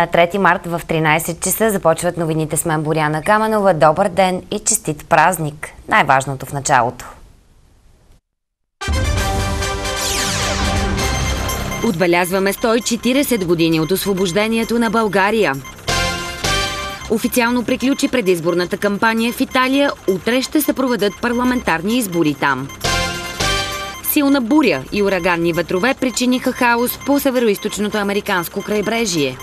На 3 март в 13 часа започват новините с мен Боряна Каменова. Добър ден и честит празник! Най-важното в началото. Отбелязваме 140 години от освобождението на България. Официално приключи предизборната кампания в Италия. Утре ще се проведат парламентарни избори там. Силна буря и ураганни ветрове причиниха хаос по североизточното американско крайбрежие.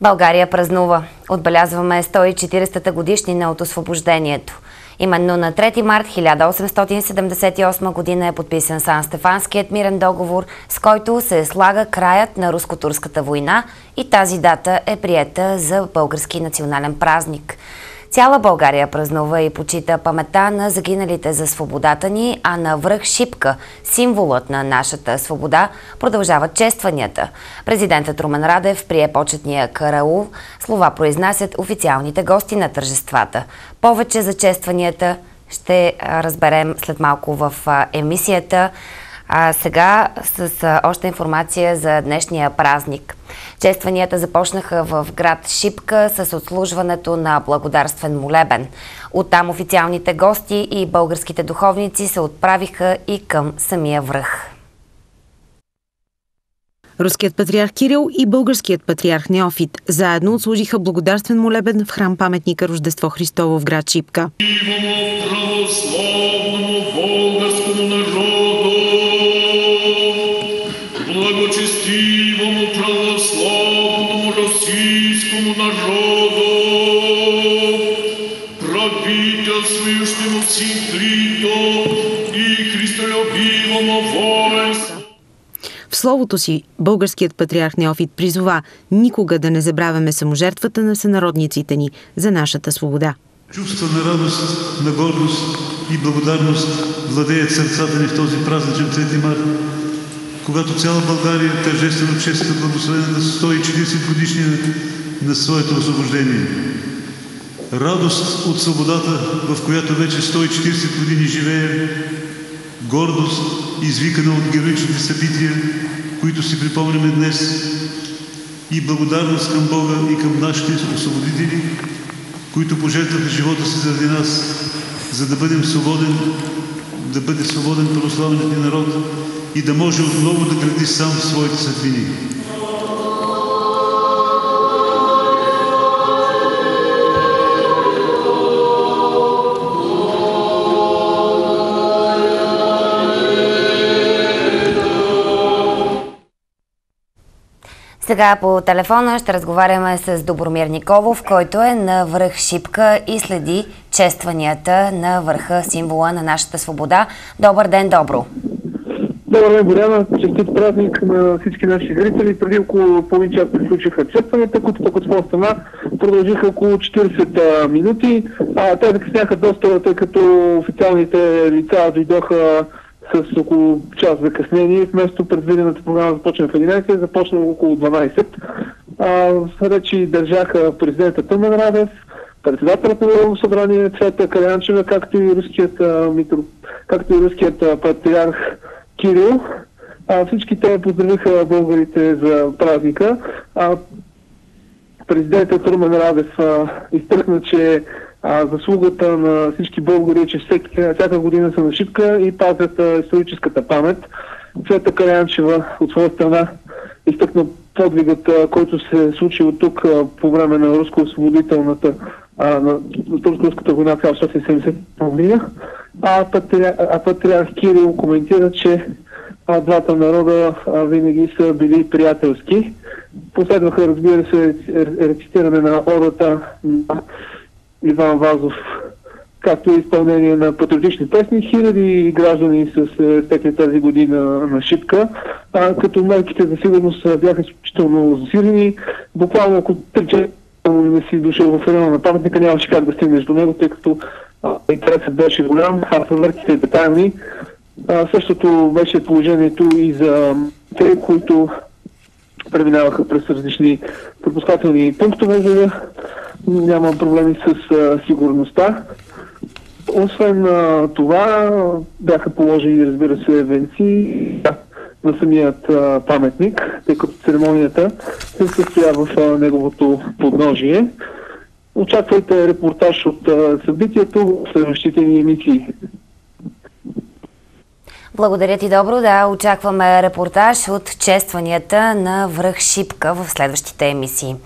България празнува. Отбелязваме 140-та годишнина от освобождението. Именно на 3 март 1878 година е подписан Сан-Стефанският мирен договор, с който се слага краят на руско-турската война и тази дата е приета за български национален празник. Цяла България празнува и почита памета на загиналите за свободата ни, а на връх Шипка, символът на нашата свобода, продължават честванията. Президентът Румен Радев прие почетния караул. Слова произнасят официалните гости на тържествата. Повече за честванията ще разберем след малко в емисията. А сега с а, още информация за днешния празник. Честванията започнаха в град Шипка с отслужването на благодарствен молебен. Оттам официалните гости и българските духовници се отправиха и към самия връх. Руският патриарх Кирил и българският патриарх Неофит заедно отслужиха благодарствен молебен в храм паметника Рождество Христово в град Шипка. благочестивому словото си българският патриарх Неофит призова никога да не забравяме саможертвата на сънародниците ни за нашата свобода. Чувства на радост, на гордост и благодарност владеят сърцата ни в този празничен 3 март, когато цяла България тържествено чества благословената 140 годишни на своето освобождение. Радост от свободата, в която вече 140 години живее, гордост, извикана от героичните събития, които си припомняме днес, и благодарност към Бога и към нашите освободители, които пожертваха живота си заради нас, за да бъдем свободен, да бъде свободен православният ни народ и да може отново да гради сам своите съдбини. Сега по телефона ще разговаряме с Добромир Николов, който е на връх Шипка и следи честванията на върха, символа на нашата свобода. Добър ден, Добро! Добър ден, Боряна. Честит празник на всички наши зрители. Преди около половин час приключиха честванията, които пък от своя страна продължиха около 40 минути. А, те закъсняха доста, тъй като официалните лица дойдоха с около час закъснение. Вместо предвидената програма започна в 11, започна около 12. А, речи държаха президента Тъмен Радев, председателят на Народно събрание Цвета Калянчева, както и руският, митро, както и руският патриарх Кирил. А, всички те поздравиха българите за празника. А, президентът Румен Радев а, изтъкна, че а, заслугата на всички българи е, че всяка година са на шипка и пазят историческата памет. Цвета Карянчева от своя страна изтъкна подвигът, а, който се е случил тук а, по време на руско-освободителната а, на турско-руската война в 1970 година. А, патриар, а патриарх Кирил коментира, че а, двата народа а, винаги са били приятелски. Последваха, разбира се, рецитиране на ората на Иван Вазов, както и изпълнение на патриотични песни. Хиляди граждани са се стекли тази година на Шипка, а, като мерките за сигурност бяха изключително засилени. Буквално ако 3 не си дошъл в района на паметника, нямаше как да стигнеш до него, тъй като интересът беше голям, а проверките детайлни. А, същото беше положението и за те, които преминаваха през различни пропускателни пунктове, за да няма проблеми с а, сигурността. Освен а, това, бяха положени, разбира се, венци на самият а, паметник, тъй като церемонията се състоя в а, неговото подножие. Очаквайте репортаж от а, събитието в следващите ни емисии. Благодаря ти, Добро. Да, очакваме репортаж от честванията на връх Шипка в следващите емисии.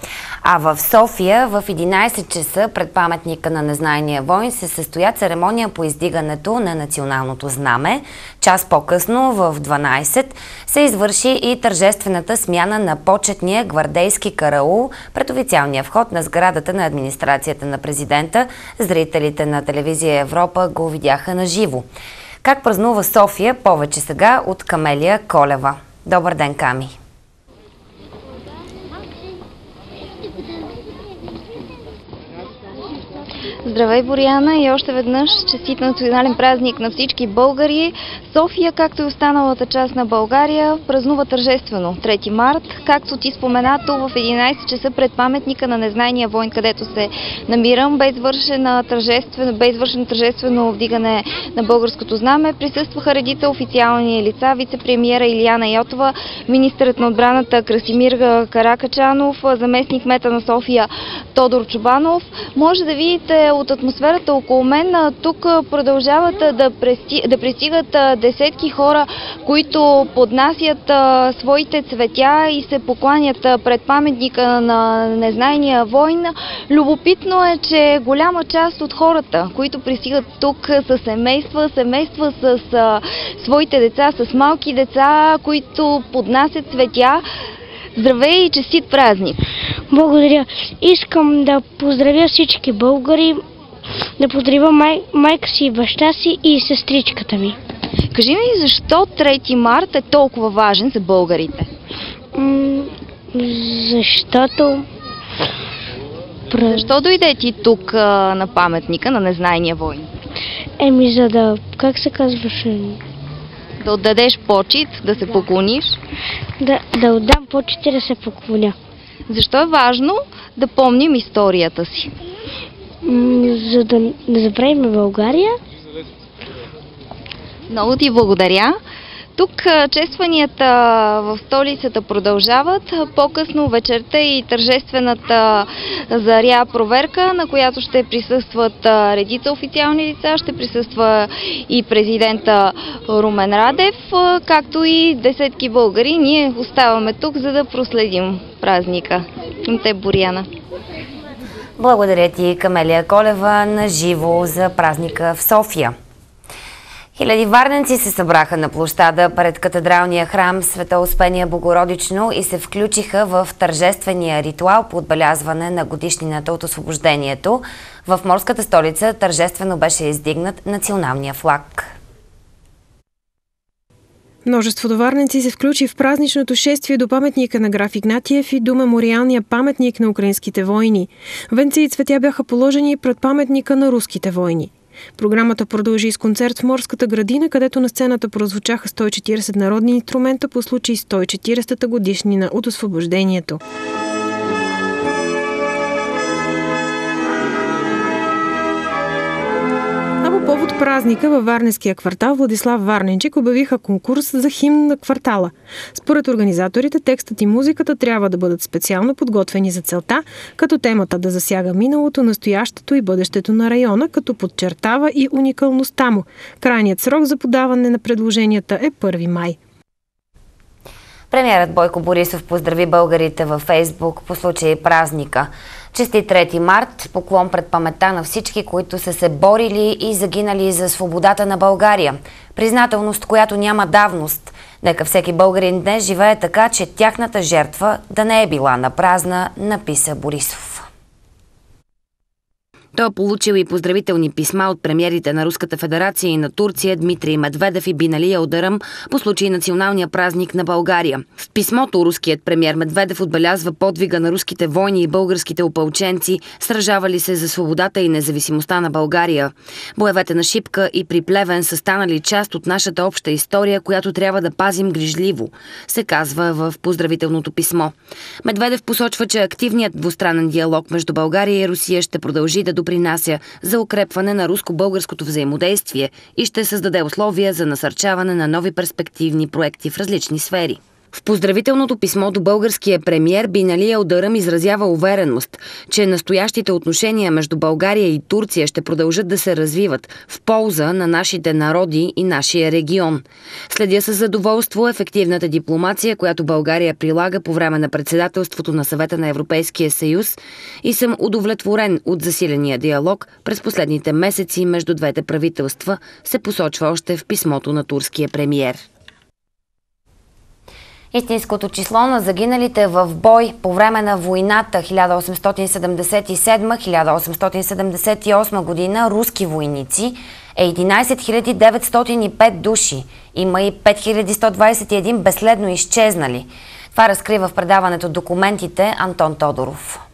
А в София в 11 часа пред паметника на незнайния войн се състоя церемония по издигането на националното знаме. Час по-късно в 12 се извърши и тържествената смяна на почетния гвардейски караул пред официалния вход на сградата на администрацията на президента. Зрителите на телевизия Европа го видяха на живо. Как празнува София повече сега от Камелия Колева? Добър ден, Ками! Здравей, Боряна, и още веднъж честит национален празник на всички българи. София, както и останалата част на България, празнува тържествено 3 март, както ти споменато в 11 часа пред паметника на незнайния войн, където се намирам, бе извършено тържествено, тържествено вдигане на българското знаме. Присъстваха редица официални лица, вице-премьера Илияна Йотова, министърът на отбраната Красимир Каракачанов, заместник мета на София Тодор Чубанов. Може да видите от атмосферата около мен, тук продължават да, пристигат десетки хора, които поднасят своите цветя и се покланят пред паметника на незнайния войн. Любопитно е, че голяма част от хората, които пристигат тук са семейства, семейства с своите деца, с малки деца, които поднасят цветя, Здравей и честит празник! Благодаря. Искам да поздравя всички българи, да поздравя май, майка си и баща си и сестричката ми. Кажи ми, защо 3 март е толкова важен за българите? М- защото... Защо дойде ти тук а, на паметника на незнайния войн? Еми, за да... Как се казваше? Да отдадеш почет, да се поклониш? Да, да отдам почет и да се поклоня. Защо е важно да помним историята си? За да не забравим България. Много ти благодаря. Тук честванията в столицата продължават. По-късно вечерта и тържествената заря проверка, на която ще присъстват редица официални лица, ще присъства и президента Румен Радев, както и десетки българи. Ние оставаме тук, за да проследим празника. Към те, Боряна. Благодаря ти, Камелия Колева, на живо за празника в София. Хиляди варненци се събраха на площада пред катедралния храм Света Успения Богородично и се включиха в тържествения ритуал по отбелязване на годишнината от освобождението. В морската столица тържествено беше издигнат националния флаг. Множество доварници се включи в празничното шествие до паметника на граф Игнатиев и до мемориалния паметник на украинските войни. Венци и цветя бяха положени пред паметника на руските войни. Програмата продължи с концерт в Морската градина, където на сцената прозвучаха 140 народни инструмента по случай 140-та годишнина от освобождението. Повод празника във Варнеския квартал Владислав Варненчик обявиха конкурс за химн на квартала. Според организаторите, текстът и музиката трябва да бъдат специално подготвени за целта, като темата да засяга миналото, настоящето и бъдещето на района, като подчертава и уникалността му. Крайният срок за подаване на предложенията е 1 май. Премьерът Бойко Борисов поздрави българите във Фейсбук по случай празника. Чести 3 март, поклон пред памета на всички, които са се борили и загинали за свободата на България. Признателност, която няма давност. Нека всеки българин днес живее така, че тяхната жертва да не е била на празна, написа Борисов. Той е получил и поздравителни писма от премиерите на Руската федерация и на Турция Дмитрий Медведев и Биналия Ударъм по случай националния празник на България. В писмото руският премьер Медведев отбелязва подвига на руските войни и българските опълченци, сражавали се за свободата и независимостта на България. Боевете на Шипка и при Плевен са станали част от нашата обща история, която трябва да пазим грижливо, се казва в поздравителното писмо. Медведев посочва, че активният двустранен диалог между България и Русия ще продължи да допринесе допринася за укрепване на руско-българското взаимодействие и ще създаде условия за насърчаване на нови перспективни проекти в различни сфери. В поздравителното писмо до българския премьер Бинали Елдъръм изразява увереност, че настоящите отношения между България и Турция ще продължат да се развиват в полза на нашите народи и нашия регион. Следя с задоволство ефективната дипломация, която България прилага по време на председателството на съвета на Европейския съюз и съм удовлетворен от засиления диалог през последните месеци между двете правителства, се посочва още в писмото на турския премьер. Истинското число на загиналите в бой по време на войната 1877-1878 година руски войници е 11 905 души. Има и 5121 безследно изчезнали. Това разкрива в предаването документите Антон Тодоров.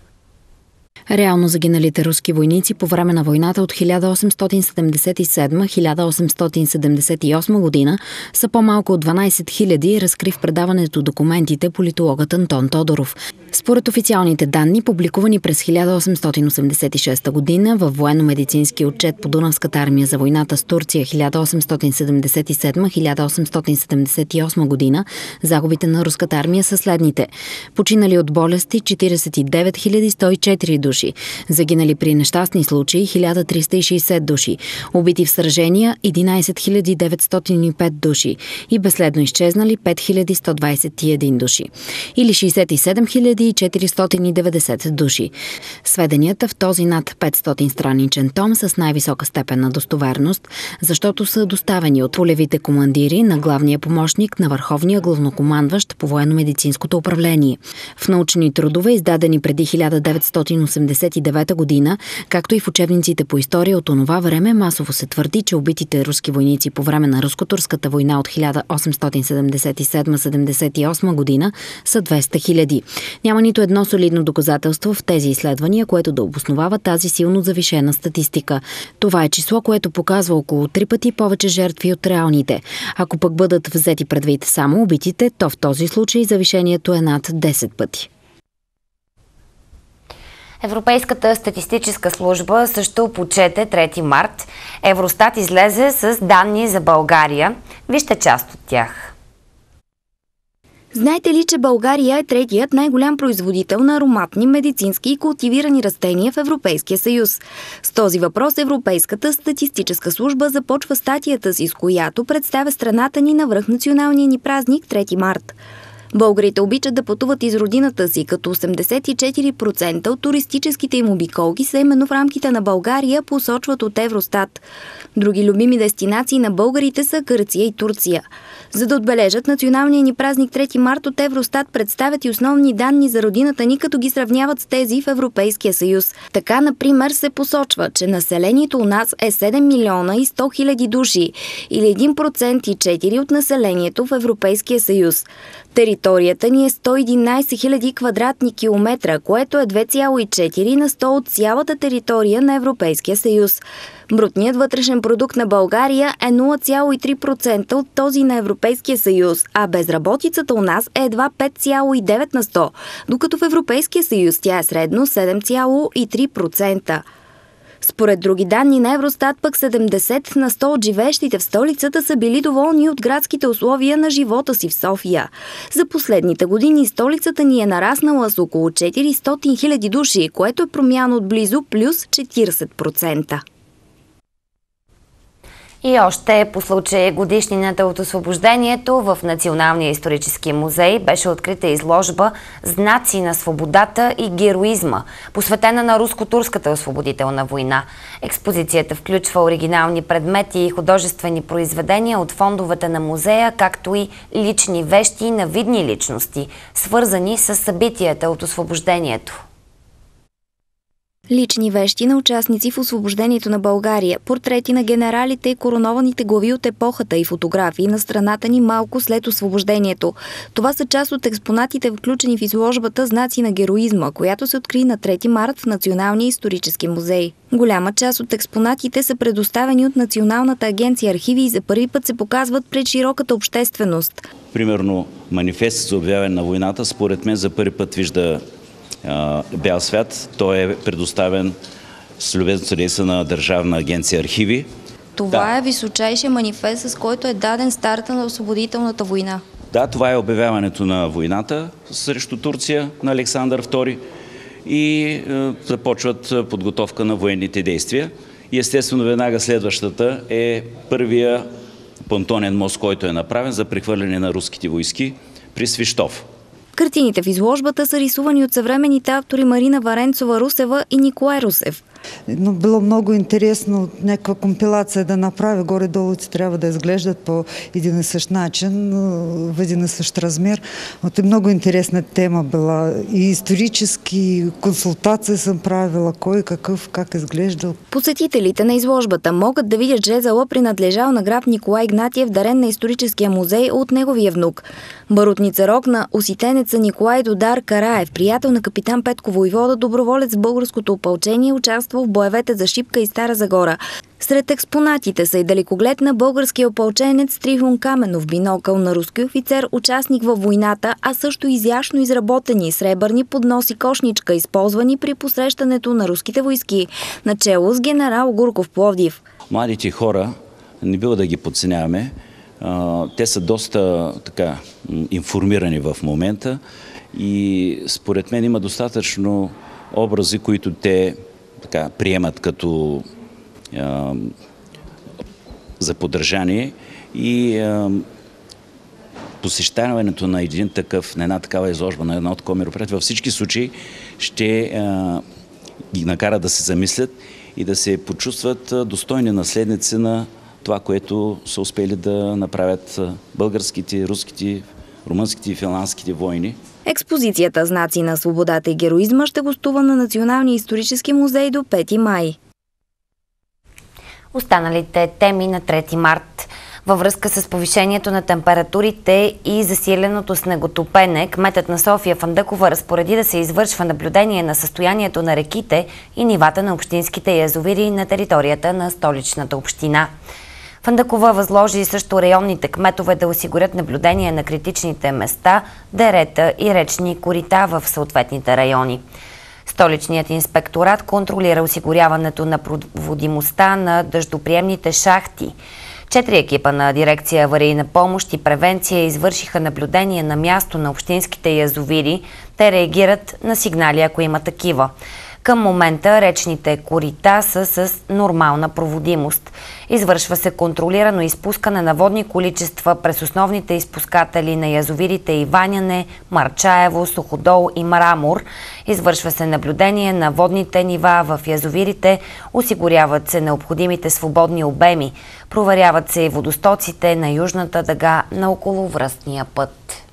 Реално загиналите руски войници по време на войната от 1877-1878 година са по-малко от 12 000, разкри в предаването документите политологът Антон Тодоров. Според официалните данни, публикувани през 1886 година във военно-медицински отчет по Дунавската армия за войната с Турция 1877-1878 година, загубите на руската армия са следните. Починали от болести 49 104 души, загинали при нещастни случаи 1360 души, убити в сражения 11 905 души и безследно изчезнали 5121 души или 67 490 души. Сведенията в този над 500 страничен том с най-висока степен на достоверност, защото са доставени от полевите командири на главния помощник на върховния главнокомандващ по военно-медицинското управление. В научни трудове, издадени преди 1989 година, както и в учебниците по история от онова време, масово се твърди, че убитите руски войници по време на руско-турската война от 1877-78 година са 200 хиляди. Няма нито едно солидно доказателство в тези изследвания, което да обосновава тази силно завишена статистика. Това е число, което показва около три пъти повече жертви от реалните. Ако пък бъдат взети предвид само убитите, то в този случай завишението е над 10 пъти. Европейската статистическа служба също почете 3 март. Евростат излезе с данни за България. Вижте част от тях. Знаете ли, че България е третият най-голям производител на ароматни, медицински и култивирани растения в Европейския съюз? С този въпрос Европейската статистическа служба започва статията си, с която представя страната ни на връх националния ни празник 3 март. Българите обичат да пътуват из родината си, като 84% от туристическите им обиколки са именно в рамките на България, посочват от Евростат. Други любими дестинации на българите са Гърция и Турция. За да отбележат националния ни празник 3 март от Евростат представят и основни данни за родината ни, като ги сравняват с тези в Европейския съюз. Така, например, се посочва, че населението у нас е 7 милиона и 100 хиляди души, или 1% и 4 от населението в Европейския съюз. Територията ни е 111 000 квадратни километра, което е 2,4 на 100 от цялата територия на Европейския съюз. Брутният вътрешен продукт на България е 0,3% от този на Европейския съюз, а безработицата у нас е едва 5,9 на 100, докато в Европейския съюз тя е средно 7,3%. Според други данни на Евростат, пък 70 на 100 от живеещите в столицата са били доволни от градските условия на живота си в София. За последните години столицата ни е нараснала с около 400 000 души, което е промяна от близо плюс 40%. И още по случай годишнината от освобождението в Националния исторически музей беше открита изложба Знаци на свободата и героизма, посветена на руско-турската освободителна война. Експозицията включва оригинални предмети и художествени произведения от фондовете на музея, както и лични вещи на видни личности, свързани с събитията от освобождението. Лични вещи на участници в освобождението на България, портрети на генералите и коронованите глави от епохата и фотографии на страната ни малко след освобождението. Това са част от експонатите, включени в изложбата Знаци на героизма, която се откри на 3 март в Националния исторически музей. Голяма част от експонатите са предоставени от Националната агенция архиви и за първи път се показват пред широката общественост. Примерно манифест за обявяване на войната, според мен за първи път вижда бял свят. Той е предоставен с любезно съдейства на Държавна агенция архиви. Това да. е височайшия манифест, с който е даден старта на освободителната война. Да, това е обявяването на войната срещу Турция на Александър II и е, започват подготовка на военните действия. И естествено веднага следващата е първия понтонен мост, който е направен за прехвърляне на руските войски при Свищов. Картините в изложбата са рисувани от съвременните автори Марина Варенцова-Русева и Николай Русев. Но било много интересно някаква компилация да направи. Горе-долу ти трябва да изглеждат по един и същ начин, в един и същ размер. Вот и много интересна тема била. И исторически консултации съм правила, кой какъв, как изглеждал. Посетителите на изложбата могат да видят жезъла, принадлежал на граф Николай Игнатиев, дарен на историческия музей от неговия внук. Барутница рок на оситенеца Николай Додар Караев, приятел на капитан Петко Войвода, доброволец в българското опълчение, участва в боевете за Шипка и Стара Загора. Сред експонатите са и далекоглед на българския опълченец Трифон Каменов, бинокъл на руски офицер, участник във войната, а също изящно изработени сребърни подноси кошничка, използвани при посрещането на руските войски, начало с генерал Гурков Пловдив. Младите хора не бива да ги подценяваме. Те са доста така информирани в момента и според мен има достатъчно образи, които те така, приемат като а, за поддържание и а, посещаването на един такъв, на една такава изложба, на едно такова мероприятие, във всички случаи ще а, ги накара да се замислят и да се почувстват достойни наследници на това, което са успели да направят българските, руските, румънските и финландските войни. Експозицията Знаци на свободата и героизма ще гостува на Националния исторически музей до 5 май. Останалите теми на 3 март. Във връзка с повишението на температурите и засиленото снеготопене, кметът на София Фандъкова разпореди да се извършва наблюдение на състоянието на реките и нивата на общинските язовири на територията на столичната община. Фандакова възложи също районните кметове да осигурят наблюдение на критичните места, дерета и речни корита в съответните райони. Столичният инспекторат контролира осигуряването на проводимостта на дъждоприемните шахти. Четири екипа на дирекция аварийна помощ и превенция извършиха наблюдение на място на общинските язовири. Те реагират на сигнали, ако има такива. Към момента речните корита са с нормална проводимост. Извършва се контролирано изпускане на водни количества през основните изпускатели на язовирите Иваняне, Марчаево, Суходол и Марамур. Извършва се наблюдение на водните нива в язовирите, осигуряват се необходимите свободни обеми, проверяват се и водостоците на южната дъга на околовръстния път.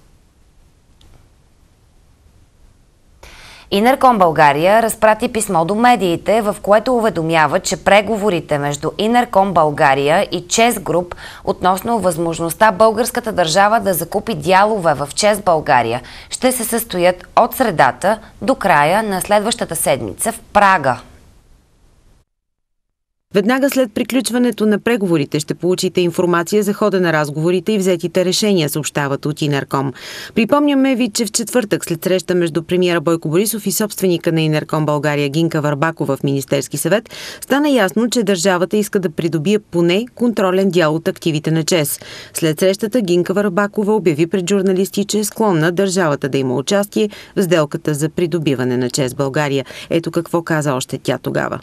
Инерком България разпрати писмо до медиите, в което уведомява, че преговорите между Инерком България и Чес Груп относно възможността българската държава да закупи дялове в Чес България ще се състоят от средата до края на следващата седмица в Прага. Веднага след приключването на преговорите ще получите информация за хода на разговорите и взетите решения, съобщават от Инерком. Припомняме ви, че в четвъртък след среща между премиера Бойко Борисов и собственика на Инерком България Гинка Варбакова в Министерски съвет, стана ясно, че държавата иска да придобие поне контролен дял от активите на ЧЕС. След срещата Гинка Варбакова обяви пред журналисти, че е склонна държавата да има участие в сделката за придобиване на ЧЕС България. Ето какво каза още тя тогава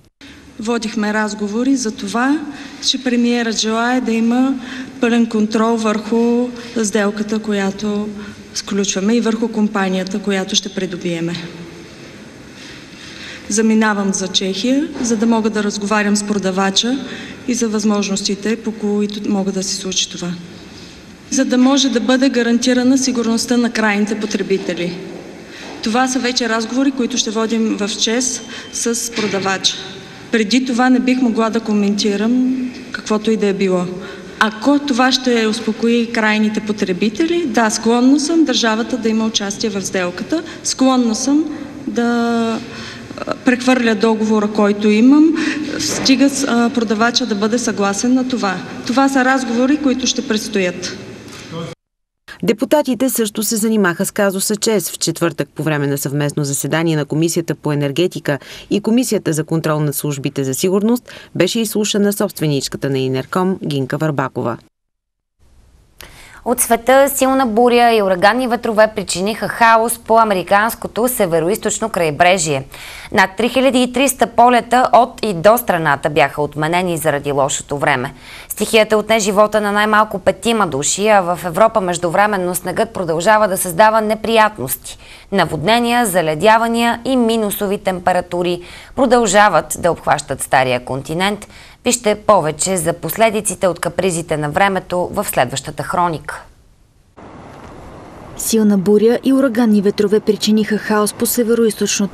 водихме разговори за това, че премиерът желая да има пълен контрол върху сделката, която сключваме и върху компанията, която ще придобиеме. Заминавам за Чехия, за да мога да разговарям с продавача и за възможностите, по които мога да се случи това. За да може да бъде гарантирана сигурността на крайните потребители. Това са вече разговори, които ще водим в ЧЕС с продавача. Преди това не бих могла да коментирам каквото и да е било. Ако това ще успокои крайните потребители, да, склонна съм държавата да има участие в сделката, склонна съм да прехвърля договора, който имам, стига продавача да бъде съгласен на това. Това са разговори, които ще предстоят. Депутатите също се занимаха с казуса ЧЕС в четвъртък по време на съвместно заседание на Комисията по енергетика и Комисията за контрол на службите за сигурност беше изслушана собственичката на Инерком Гинка Варбакова. От света силна буря и ураганни ветрове причиниха хаос по американското северо крайбрежие. Над 3300 полета от и до страната бяха отменени заради лошото време. Стихията отне живота на най-малко петима души, а в Европа междувременно снегът продължава да създава неприятности. Наводнения, заледявания и минусови температури продължават да обхващат стария континент – Вижте повече за последиците от капризите на времето в следващата хроника. Силна буря и ураганни ветрове причиниха хаос по северо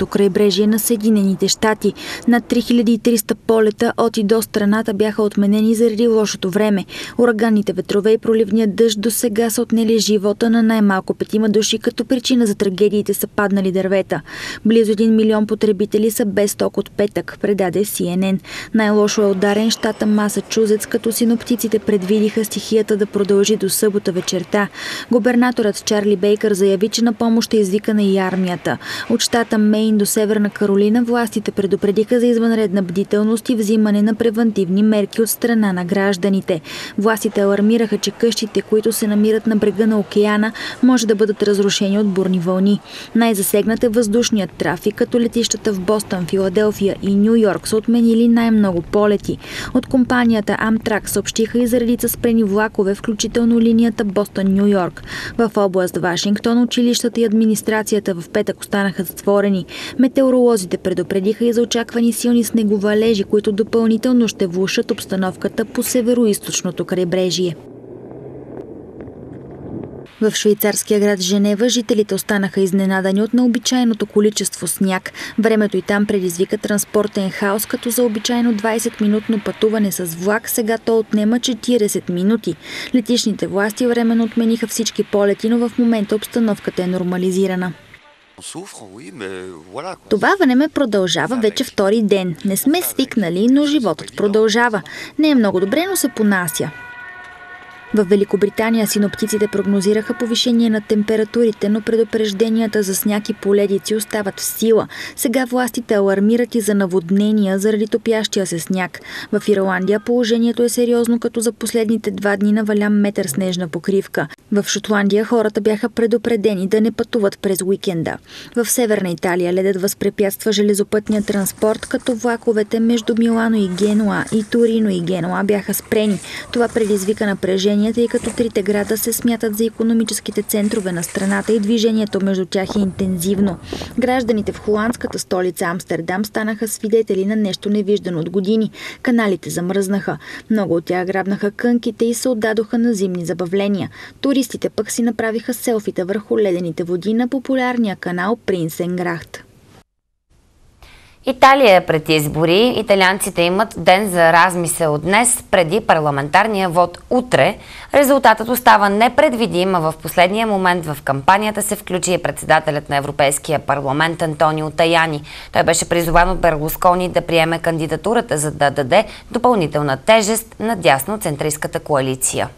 крайбрежие на Съединените щати. Над 3300 полета от и до страната бяха отменени заради лошото време. Ураганните ветрове и проливният дъжд до сега са отнели живота на най-малко петима души, като причина за трагедиите са паднали дървета. Близо 1 милион потребители са без ток от петък, предаде CNN. Най-лошо е ударен щата Масачузетс, като синоптиците предвидиха стихията да продължи до събота вечерта. Губернаторът Чарли Бейкър заяви, че на помощ е извикана и армията. От щата Мейн до Северна Каролина властите предупредиха за извънредна бдителност и взимане на превентивни мерки от страна на гражданите. Властите алармираха, че къщите, които се намират на брега на океана, може да бъдат разрушени от бурни вълни. Най-засегнат е въздушният трафик, като летищата в Бостън, Филаделфия и Нью Йорк са отменили най-много полети. От компанията Amtrak съобщиха и за редица спрени влакове, включително линията Бостън-Нью Йорк. В област Вашингтон училищата и администрацията в петък останаха затворени. Метеоролозите предупредиха и за очаквани силни снеговалежи, които допълнително ще влушат обстановката по северо крайбрежие. В швейцарския град Женева жителите останаха изненадани от необичайното количество сняг. Времето и там предизвика транспортен хаос, като за обичайно 20-минутно пътуване с влак, сега то отнема 40 минути. Летишните власти временно отмениха всички полети, но в момента обстановката е нормализирана. Това време продължава вече втори ден. Не сме свикнали, но животът продължава. Не е много добре, но се понася. В Великобритания синоптиците прогнозираха повишение на температурите, но предупрежденията за сняг и поледици остават в сила. Сега властите алармират и за наводнения заради топящия се сняг. В Ирландия положението е сериозно, като за последните два дни наваля метър снежна покривка. В Шотландия хората бяха предупредени да не пътуват през уикенда. В Северна Италия ледът възпрепятства железопътния транспорт, като влаковете между Милано и Генуа и Торино и Генуа бяха спрени. Това предизвика напрежение движение, тъй като трите града се смятат за економическите центрове на страната и движението между тях е интензивно. Гражданите в холандската столица Амстердам станаха свидетели на нещо невиждано от години. Каналите замръзнаха. Много от тях грабнаха кънките и се отдадоха на зимни забавления. Туристите пък си направиха селфита върху ледените води на популярния канал Принсенграхт. Италия е пред избори. Италианците имат ден за размисъл днес, преди парламентарния вод утре. Резултатът остава непредвидим, а в последния момент в кампанията се включи и председателят на Европейския парламент Антонио Таяни. Той беше призован от Берлускони да приеме кандидатурата, за да даде допълнителна тежест на дясно-центристската коалиция.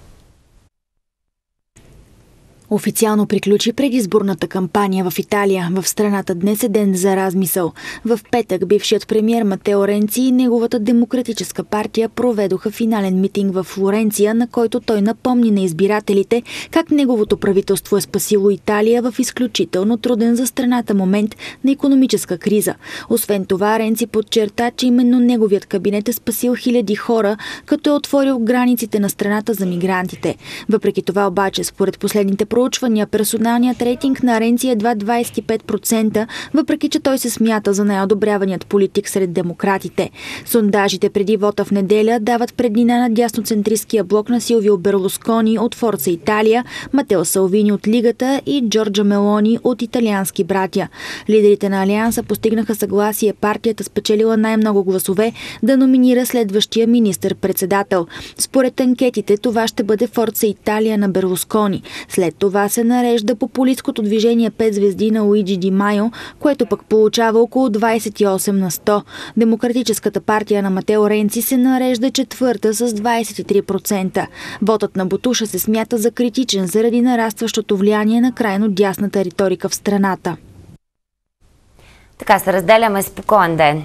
Официално приключи предизборната кампания в Италия. В страната днес е ден за размисъл. В петък бившият премьер Матео Ренци и неговата демократическа партия проведоха финален митинг в Флоренция, на който той напомни на избирателите как неговото правителство е спасило Италия в изключително труден за страната момент на економическа криза. Освен това, Ренци подчерта, че именно неговият кабинет е спасил хиляди хора, като е отворил границите на страната за мигрантите. Въпреки това обаче, според последните проучвания персоналният рейтинг на Ренци е едва 25%, въпреки че той се смята за най-одобряваният политик сред демократите. Сондажите преди вота в неделя дават преднина на дясноцентристския блок на Силвио Берлускони от Форца Италия, Матео Салвини от Лигата и Джорджа Мелони от италиански братя. Лидерите на Алианса постигнаха съгласие партията спечелила най-много гласове да номинира следващия министър-председател. Според анкетите това ще бъде Форца Италия на Берлускони. След това това се нарежда популистското движение 5 звезди на Уиджи Ди Майо, което пък получава около 28 на 100. Демократическата партия на Матео Ренци се нарежда четвърта с 23%. Вотът на Бутуша се смята за критичен заради нарастващото влияние на крайно дясната риторика в страната. Така се разделяме спокоен ден.